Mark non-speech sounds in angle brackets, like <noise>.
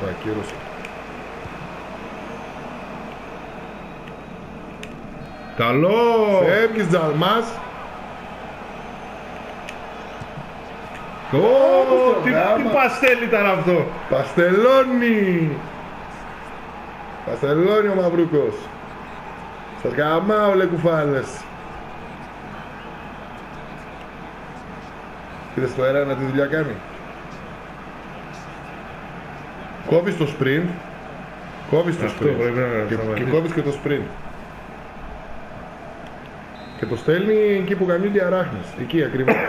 Κατακύρωση. Καλό! Φεύγεις Τζαλμάς. Ω, το τι, γάμα. τι παστέλ ήταν αυτό! Παστελώνει. Παστελώνει ο Μαυρούκος. Σας γαμάω λε κουφάλες. Είδες το αέρα να τη δουλειά κάνει. Κόβεις το sprint. Κόβεις το Αυτό sprint. πρέπει να Και, σταματήσει. και κόβεις και το sprint. Και το στέλνει εκεί που γαμιούνται οι αράχνες. Εκεί ακριβώς. <coughs>